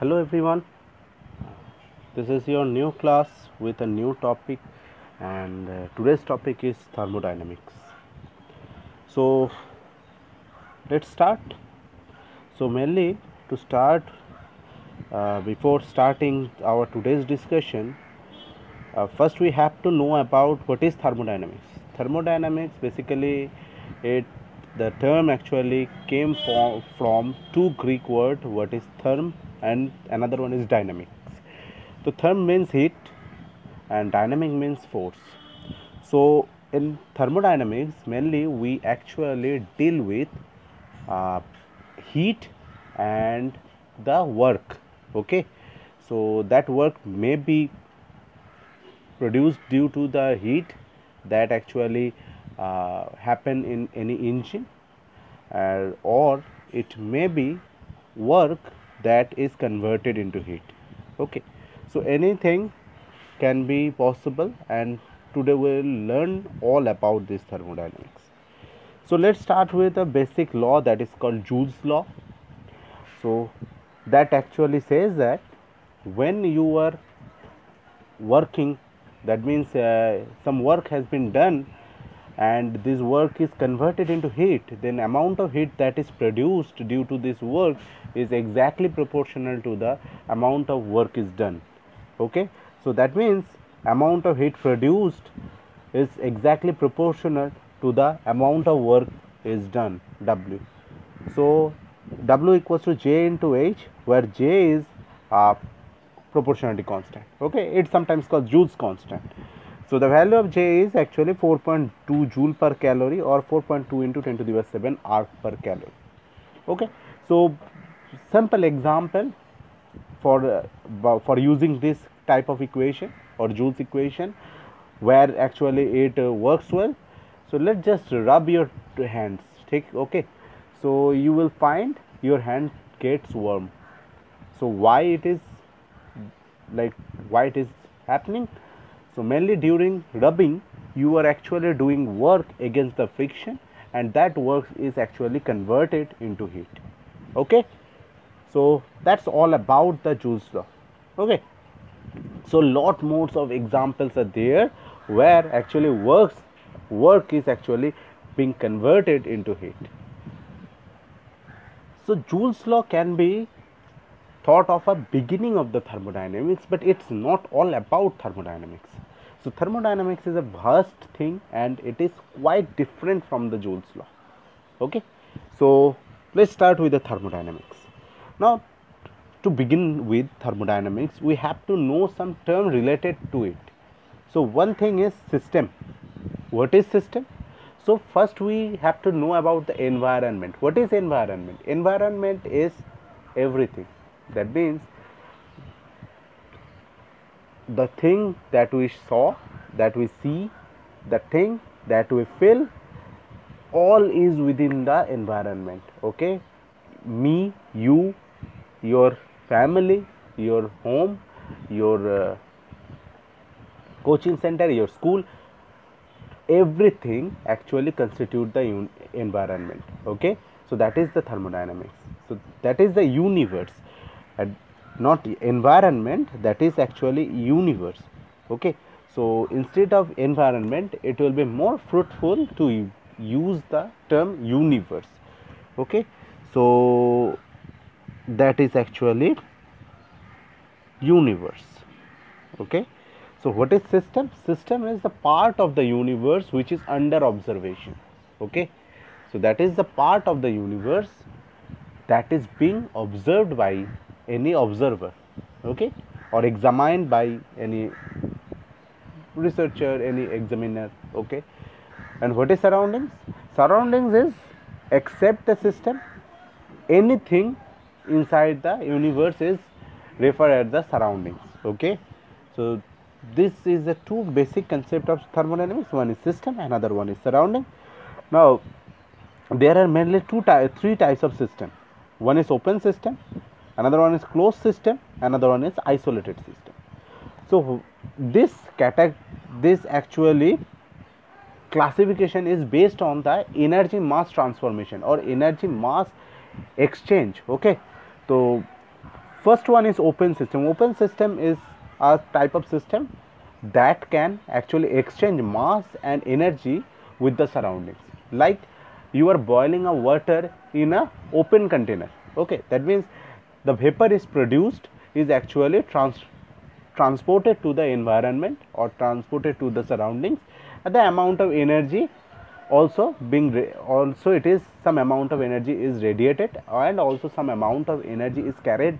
Hello everyone. This is your new class with a new topic and uh, today's topic is thermodynamics. So let's start. So mainly to start uh, before starting our today's discussion uh, first we have to know about what is thermodynamics. Thermodynamics basically it the term actually came from, from two Greek word what is therm and another one is dynamics. So therm means heat and dynamic means force. So in thermodynamics mainly we actually deal with uh, heat and the work okay so that work may be produced due to the heat that actually uh, happen in any engine uh, or it may be work that is converted into heat. Okay. So anything can be possible and today we will learn all about this thermodynamics. So let's start with a basic law that is called joule's law. So that actually says that when you are working that means uh, some work has been done and this work is converted into heat then amount of heat that is produced due to this work is exactly proportional to the amount of work is done. Okay? So that means amount of heat produced is exactly proportional to the amount of work is done w. So w equals to j into h where j is uh, proportionality constant. Okay? It's sometimes called joule's constant so the value of j is actually 4.2 joule per calorie or 4.2 into 10 to the power 7 erg per calorie. Okay? So simple example for uh, for using this type of equation or joule's equation where actually it uh, works well. So let's just rub your hands. Take okay? So you will find your hand gets warm. So why it is like why it is happening so mainly during rubbing you are actually doing work against the friction and that work is actually converted into heat. Okay? So that's all about the joule's law okay? So lot more of examples are there where actually works work is actually being converted into heat. So joule's law can be thought of a beginning of the thermodynamics but it's not all about thermodynamics so thermodynamics is a vast thing and it is quite different from the joule's law. Okay? So let's start with the thermodynamics. Now to begin with thermodynamics we have to know some term related to it. So one thing is system. What is system? So first we have to know about the environment. What is environment? Environment is everything. That means the thing that we saw that we see the thing that we feel all is within the environment okay? Me you your family your home your uh, coaching center your school everything actually constitute the environment okay? So that is the thermodynamics. So that is the universe. And not environment that is actually universe. Okay? So instead of environment it will be more fruitful to use the term universe. Okay? So that is actually universe. Okay? So what is system? System is the part of the universe which is under observation. Okay? So that is the part of the universe that is being observed by any observer okay or examined by any researcher any examiner okay. And what is surroundings? Surroundings is except the system anything inside the universe is referred as the surroundings okay. So this is the two basic concept of thermodynamics one is system another one is surrounding. Now there are mainly two ty three types of system. One is open system another one is closed system another one is isolated system. So this this actually classification is based on the energy mass transformation or energy mass exchange okay? So first one is open system. Open system is a type of system that can actually exchange mass and energy with the surroundings. Like you are boiling a water in a open container okay? That means the vapor is produced is actually trans transported to the environment or transported to the surroundings. And the amount of energy also being also it is some amount of energy is radiated and also some amount of energy is carried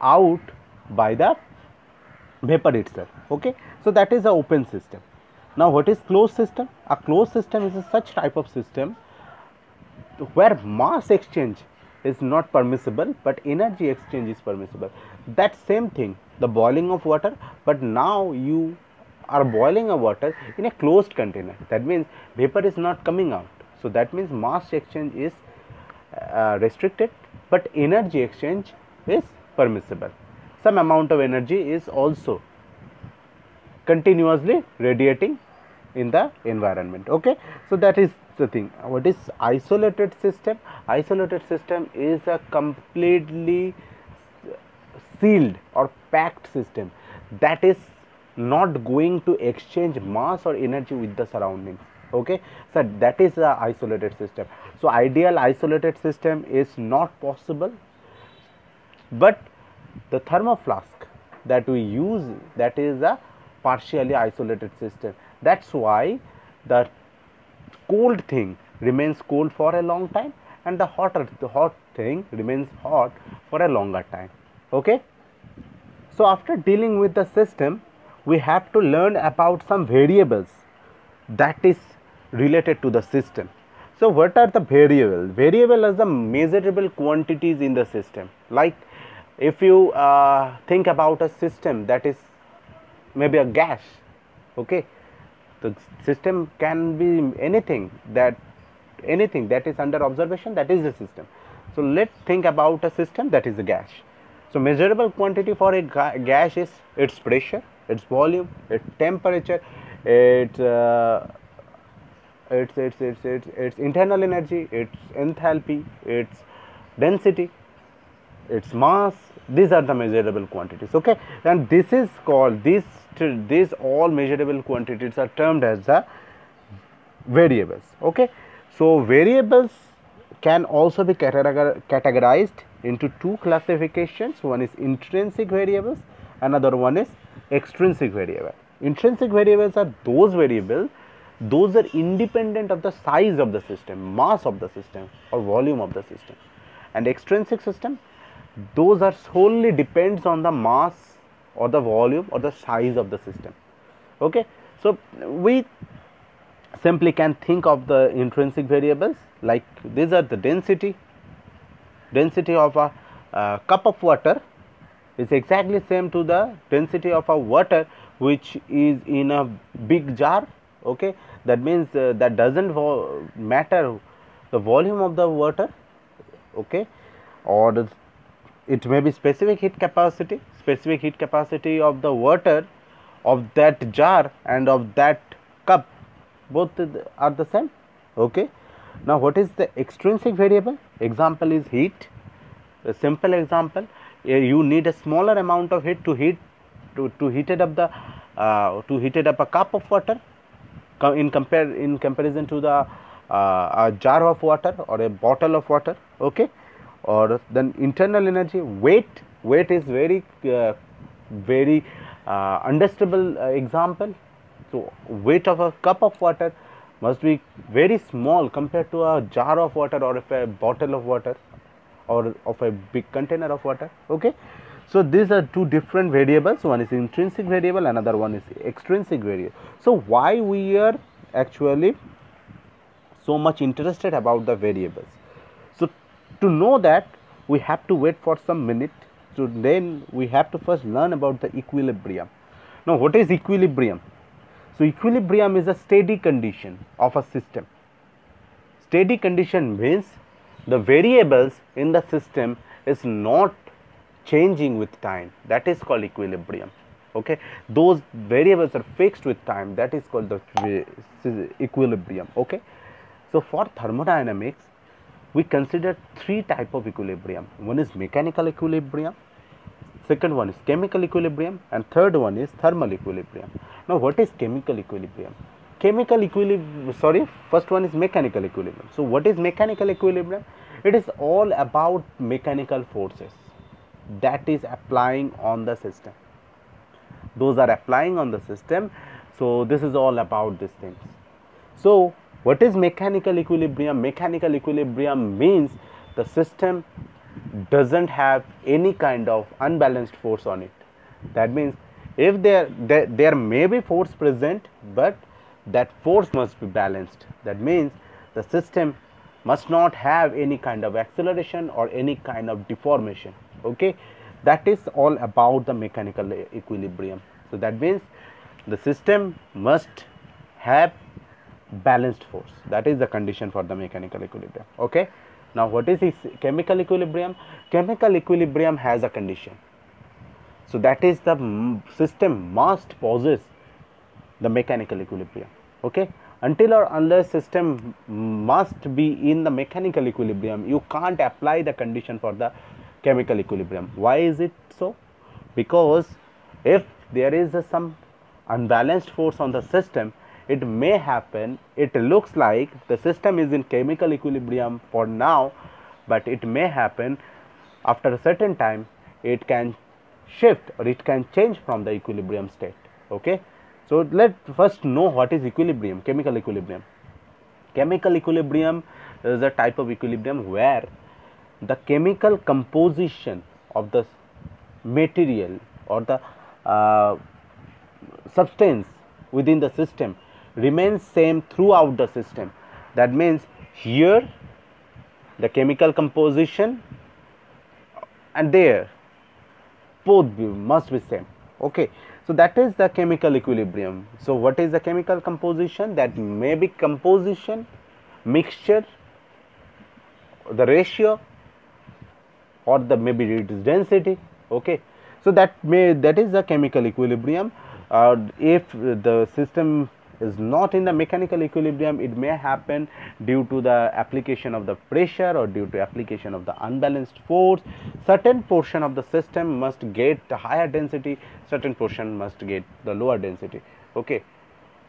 out by the vapor itself. Okay? So that is a open system. Now what is closed system? A closed system is a such type of system where mass exchange is not permissible but energy exchange is permissible. That same thing the boiling of water but now you are boiling a water in a closed container. That means vapor is not coming out. So that means mass exchange is uh, restricted but energy exchange is permissible. Some amount of energy is also continuously radiating in the environment. Okay? So that is the thing. What is isolated system? Isolated system is a completely sealed or packed system that is not going to exchange mass or energy with the surroundings. Okay? So that is a isolated system. So ideal isolated system is not possible but the thermoflask that we use that is a partially isolated system. That's why the cold thing remains cold for a long time and the hotter the hot thing remains hot for a longer time okay? So after dealing with the system we have to learn about some variables that is related to the system. So what are the variables? Variable are the measurable quantities in the system. Like if you uh, think about a system that is maybe a gas okay the system can be anything that anything that is under observation that is the system. So let's think about a system that is a gas so measurable quantity for a ga gas is its pressure its volume its temperature its uh, its, its, its, its, its internal energy its enthalpy its density its mass these are the measurable quantities okay? And this is called this these all measurable quantities are termed as the variables okay? So variables can also be categorized into two classifications. One is intrinsic variables another one is extrinsic variable. Intrinsic variables are those variables those are independent of the size of the system mass of the system or volume of the system. And extrinsic system those are solely depends on the mass or the volume or the size of the system. Okay? So we simply can think of the intrinsic variables like these are the density. Density of a uh, cup of water is exactly same to the density of a water which is in a big jar. Okay? That means uh, that doesn't matter the volume of the water. Okay? Or it may be specific heat capacity specific heat capacity of the water of that jar and of that cup both are the same okay? Now what is the extrinsic variable? Example is heat. A simple example you need a smaller amount of heat to heat to, to heat it up the uh, to heat it up a cup of water in compare in comparison to the uh, a jar of water or a bottle of water okay or then internal energy weight weight is very uh, very uh, understandable uh, example. So weight of a cup of water must be very small compared to a jar of water or if a bottle of water or of a big container of water okay? So these are two different variables. One is intrinsic variable another one is extrinsic variable. So why we are actually so much interested about the variables to know that we have to wait for some minute so then we have to first learn about the equilibrium. Now what is equilibrium? So equilibrium is a steady condition of a system. Steady condition means the variables in the system is not changing with time. That is called equilibrium. Okay? Those variables are fixed with time. That is called the equilibrium. Okay? So for thermodynamics we consider three type of equilibrium. One is mechanical equilibrium second one is chemical equilibrium and third one is thermal equilibrium. Now what is chemical equilibrium? Chemical equilibrium sorry first one is mechanical equilibrium. So what is mechanical equilibrium? It is all about mechanical forces that is applying on the system. Those are applying on the system. So this is all about these things. So what is mechanical equilibrium? Mechanical equilibrium means the system doesn't have any kind of unbalanced force on it. That means if there, there there may be force present but that force must be balanced. That means the system must not have any kind of acceleration or any kind of deformation. Okay? That is all about the mechanical equilibrium. So that means the system must have balanced force. That is the condition for the mechanical equilibrium. Okay? Now what is this chemical equilibrium? Chemical equilibrium has a condition. So that is the system must possess the mechanical equilibrium. Okay? Until or unless system must be in the mechanical equilibrium you can't apply the condition for the chemical equilibrium. Why is it so? Because if there is a, some unbalanced force on the system it may happen. It looks like the system is in chemical equilibrium for now but it may happen. After a certain time it can shift or it can change from the equilibrium state okay? So let first know what is equilibrium chemical equilibrium. Chemical equilibrium is a type of equilibrium where the chemical composition of the material or the uh, substance within the system remains same throughout the system. That means here the chemical composition and there both must be same. Okay so that is the chemical equilibrium. So what is the chemical composition? That may be composition mixture the ratio or the maybe it is density. Okay so that may that is the chemical equilibrium. Uh, if the system is not in the mechanical equilibrium. It may happen due to the application of the pressure or due to application of the unbalanced force. Certain portion of the system must get the higher density certain portion must get the lower density. Okay.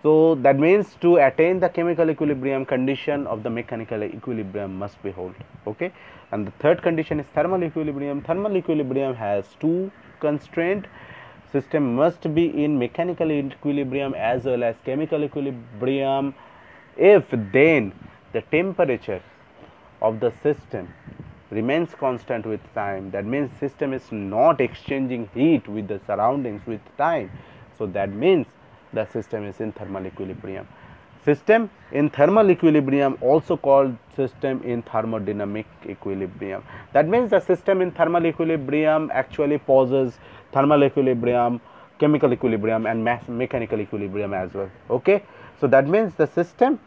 So that means to attain the chemical equilibrium condition of the mechanical equilibrium must be hold. Okay. And the third condition is thermal equilibrium. Thermal equilibrium has two constraint system must be in mechanical equilibrium as well as chemical equilibrium if then the temperature of the system remains constant with time. That means system is not exchanging heat with the surroundings with time. So that means the system is in thermal equilibrium system in thermal equilibrium also called system in thermodynamic equilibrium. That means the system in thermal equilibrium actually possesses thermal equilibrium chemical equilibrium and mechanical equilibrium as well okay? So that means the system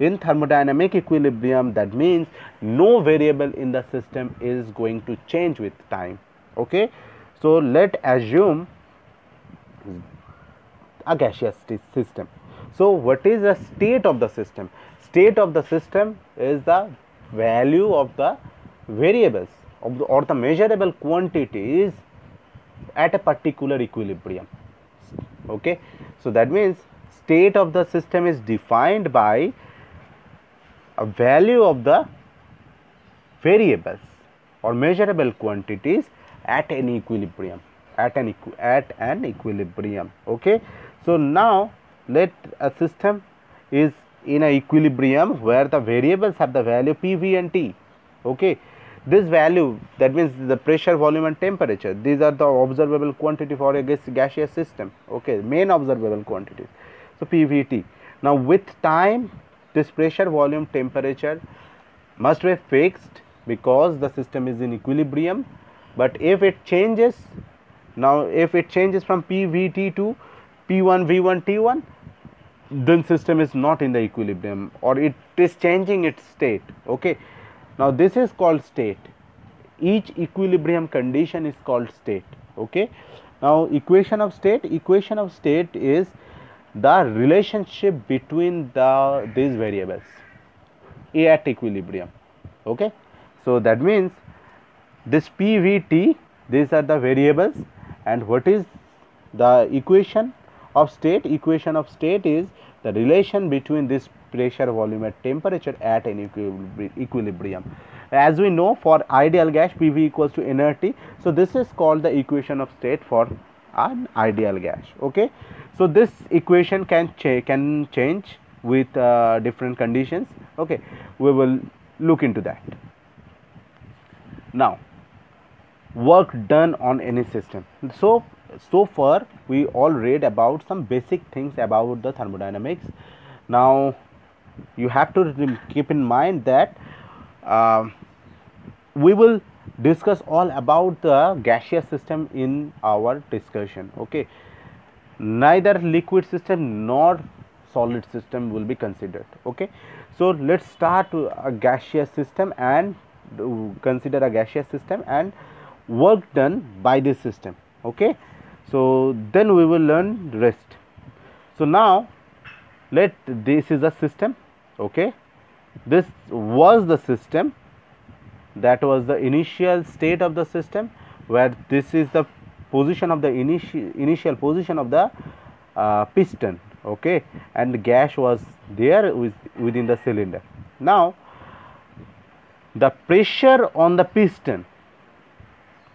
in thermodynamic equilibrium that means no variable in the system is going to change with time okay? So let assume a gaseous system so what is the state of the system? State of the system is the value of the variables of the, or the measurable quantities at a particular equilibrium. Okay? So that means state of the system is defined by a value of the variables or measurable quantities at an equilibrium at an at an equilibrium. Okay? So now let a system is in a equilibrium where the variables have the value pv and t. Okay? This value that means the pressure volume and temperature these are the observable quantity for a gas gaseous system. Okay? Main observable quantities. So pvt now with time this pressure volume temperature must be fixed because the system is in equilibrium. But if it changes now if it changes from pvt to p1 v1 t1 then system is not in the equilibrium or it is changing its state okay now this is called state. Each equilibrium condition is called state. Okay. Now equation of state, equation of state is the relationship between the these variables A at equilibrium. Okay. So that means this PVT, these are the variables and what is the equation of state equation of state is the relation between this pressure volume and temperature at an equilibrium. As we know for ideal gas pv equals to nRT so this is called the equation of state for an ideal gas okay? So this equation can cha can change with uh, different conditions okay? We will look into that. Now work done on any system. So so far we all read about some basic things about the thermodynamics. Now you have to keep in mind that uh, we will discuss all about the gaseous system in our discussion okay? Neither liquid system nor solid system will be considered okay? So let's start a gaseous system and consider a gaseous system and work done by this system okay so then we will learn rest. So now let this is a system okay? This was the system. That was the initial state of the system where this is the position of the initial initial position of the uh, piston okay? And the gas was there with, within the cylinder. Now the pressure on the piston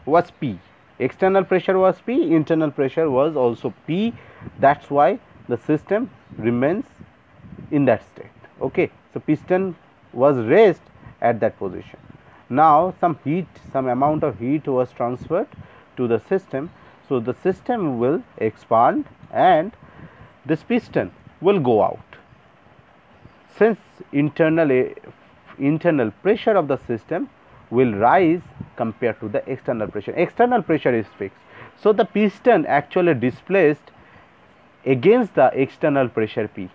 was p external pressure was p internal pressure was also p. That's why the system remains in that state. Okay. So piston was raised at that position. Now some heat some amount of heat was transferred to the system. So the system will expand and this piston will go out. Since internal eh, internal pressure of the system will rise compared to the external pressure. External pressure is fixed. So, the piston actually displaced against the external pressure P.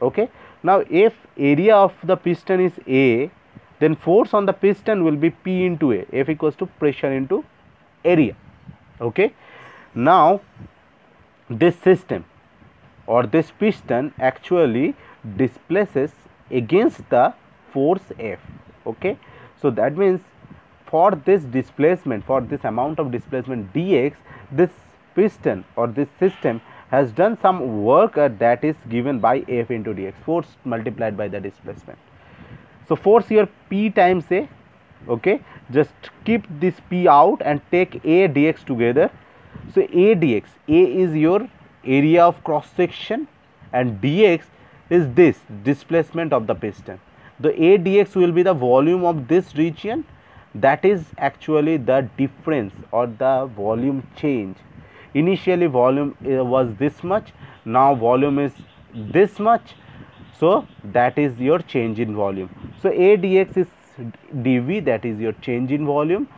Okay. Now, if area of the piston is A, then force on the piston will be P into A, F equals to pressure into area. Okay. Now, this system or this piston actually displaces against the force F. Okay. So, that means for this displacement for this amount of displacement dx this piston or this system has done some work uh, that is given by F into dx force multiplied by the displacement. So, force here P times A okay just keep this P out and take A dx together. So, A dx A is your area of cross section and dx is this displacement of the piston. The A dx will be the volume of this region that is actually the difference or the volume change. Initially volume uh, was this much. Now volume is this much. So that is your change in volume. So a dx is dv that is your change in volume.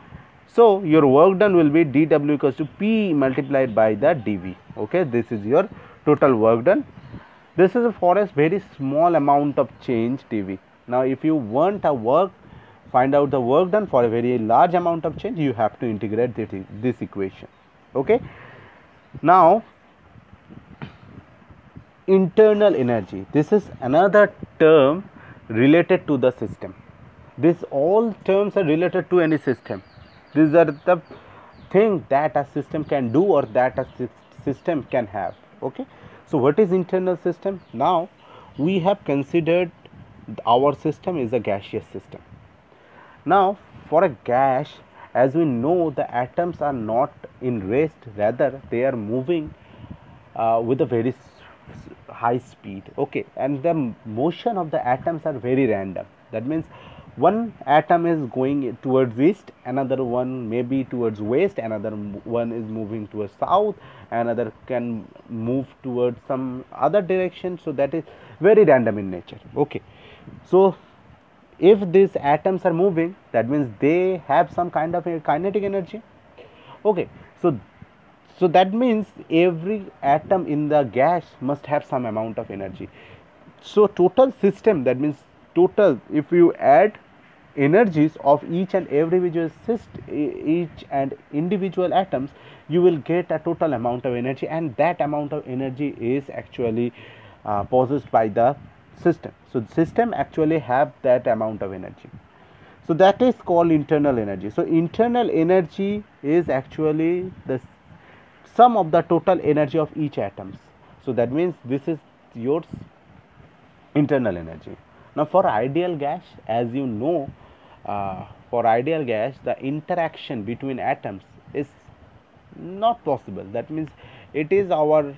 So your work done will be dw equals to p multiplied by the dv. Okay this is your total work done. This is for a very small amount of change dv. Now if you want a work find out the work done for a very large amount of change you have to integrate this, this equation. Okay? Now internal energy. This is another term related to the system. This all terms are related to any system. These are the thing that a system can do or that a system can have. Okay? So what is internal system? Now we have considered our system is a gaseous system now, for a gas, as we know, the atoms are not in rest, rather, they are moving uh, with a very high speed. Okay, and the motion of the atoms are very random. That means one atom is going towards east another one maybe towards west another one is moving towards south another can move towards some other direction so that is very random in nature okay so if these atoms are moving that means they have some kind of kinetic energy. Okay so so that means every atom in the gas must have some amount of energy. So total system that means total if you add energies of each and every individual each and individual atoms you will get a total amount of energy and that amount of energy is actually uh, possessed by the system. So, the system actually have that amount of energy. So, that is called internal energy. So, internal energy is actually the sum of the total energy of each atoms. So, that means this is your internal energy. Now, for ideal gas as you know uh, for ideal gas the interaction between atoms is not possible that means it is our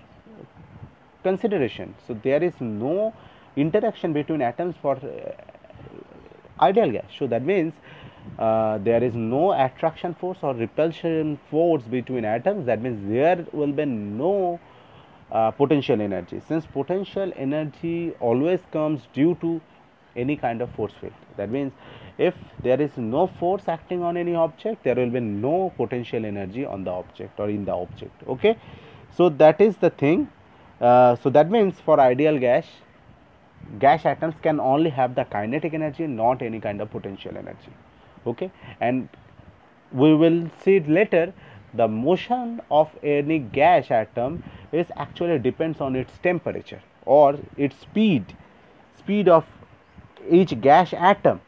consideration. So, there is no interaction between atoms for uh, ideal gas. So, that means uh, there is no attraction force or repulsion force between atoms. That means there will be no uh, potential energy. Since potential energy always comes due to any kind of force field. That means if there is no force acting on any object there will be no potential energy on the object or in the object. Okay? So that is the thing. Uh, so that means for ideal gas gas atoms can only have the kinetic energy not any kind of potential energy. Okay? And we will see it later the motion of any gas atom is actually depends on its temperature or its speed. Speed of each gas atom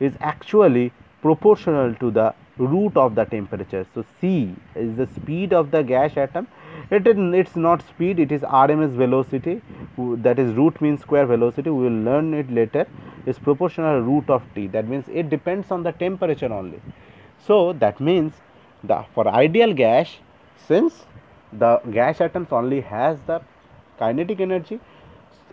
is actually proportional to the root of the temperature. So c is the speed of the gas atom. It is it's not speed it is rms velocity that is root mean square velocity we will learn it later is proportional root of t. That means it depends on the temperature only. So that means the for ideal gas since the gas atoms only has the kinetic energy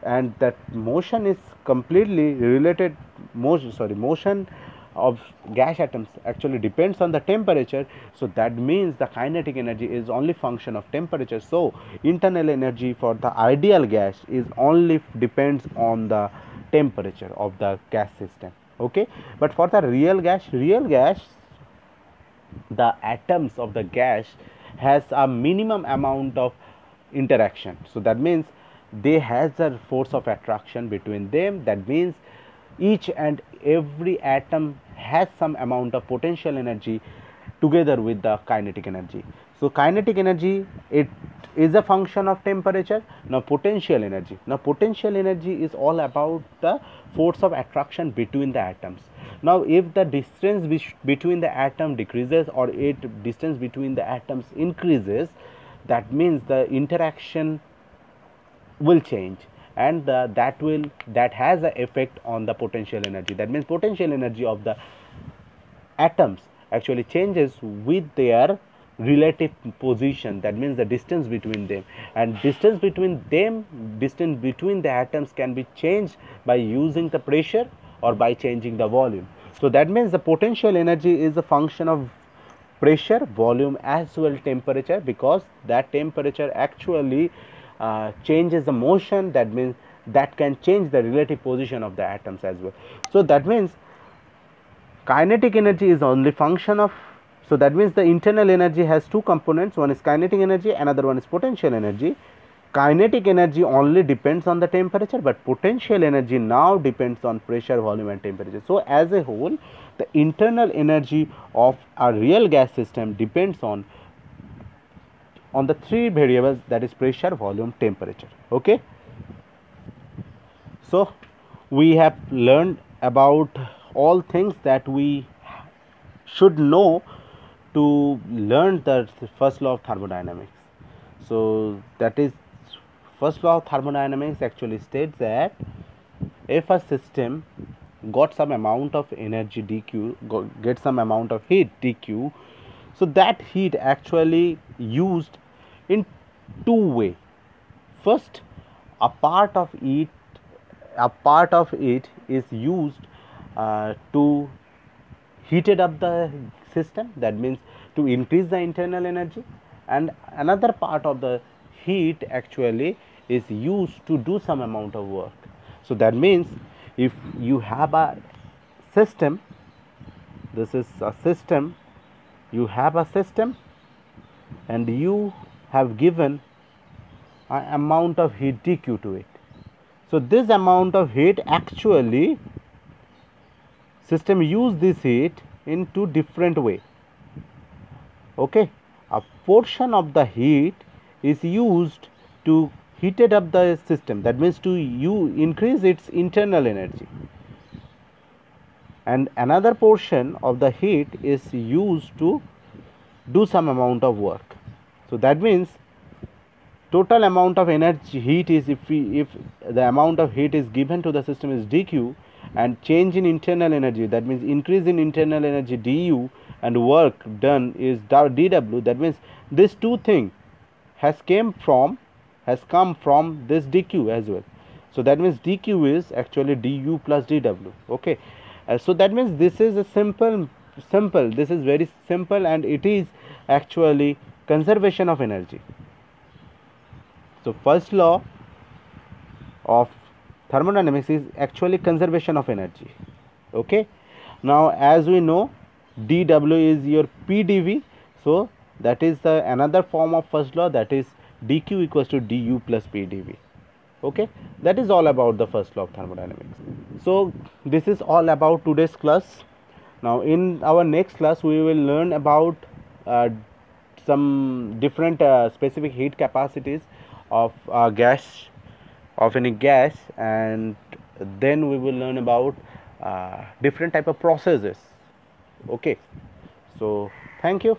and that motion is completely related motion sorry motion of gas atoms actually depends on the temperature. So that means the kinetic energy is only function of temperature. So internal energy for the ideal gas is only depends on the temperature of the gas system. Okay? But for the real gas real gas the atoms of the gas has a minimum amount of interaction. So that means they has a force of attraction between them. That means each and every atom has some amount of potential energy together with the kinetic energy. So, kinetic energy it is a function of temperature. Now potential energy. Now potential energy is all about the force of attraction between the atoms. Now if the distance between the atom decreases or it distance between the atoms increases that means the interaction will change and that will that has an effect on the potential energy. That means potential energy of the atoms actually changes with their relative position. That means the distance between them. And distance between them distance between the atoms can be changed by using the pressure or by changing the volume. So that means the potential energy is a function of pressure volume as well temperature because that temperature actually uh, changes the motion that means that can change the relative position of the atoms as well. So, that means kinetic energy is only function of so that means the internal energy has two components one is kinetic energy another one is potential energy kinetic energy only depends on the temperature but potential energy now depends on pressure volume and temperature so as a whole the internal energy of a real gas system depends on on the three variables that is pressure volume temperature. Okay? So we have learned about all things that we should know to learn the first law of thermodynamics. So that is first law of thermodynamics actually states that if a system got some amount of energy dq get some amount of heat dq so that heat actually used in two way. First a part of it a part of it is used uh, to heated up the system. That means to increase the internal energy. And another part of the heat actually is used to do some amount of work. So, that means if you have a system this is a system you have a system and you have given an amount of heat dq to it. So, this amount of heat actually system use this heat in two different way. Okay. A portion of the heat is used to heated up the system that means to you increase its internal energy and another portion of the heat is used to do some amount of work so that means total amount of energy heat is if we if the amount of heat is given to the system is dq and change in internal energy that means increase in internal energy du and work done is dw. That means this two thing has came from has come from this dq as well. So that means dq is actually du plus dw okay? Uh, so that means this is a simple simple this is very simple and it is actually conservation of energy. So first law of thermodynamics is actually conservation of energy. Okay? Now as we know dw is your pdv so that is the another form of first law that is dq equals to du plus pdv okay? That is all about the first law of thermodynamics. So this is all about today's class. Now in our next class we will learn about uh, some different uh, specific heat capacities of uh, gas of any gas and then we will learn about uh, different type of processes. Okay. So thank you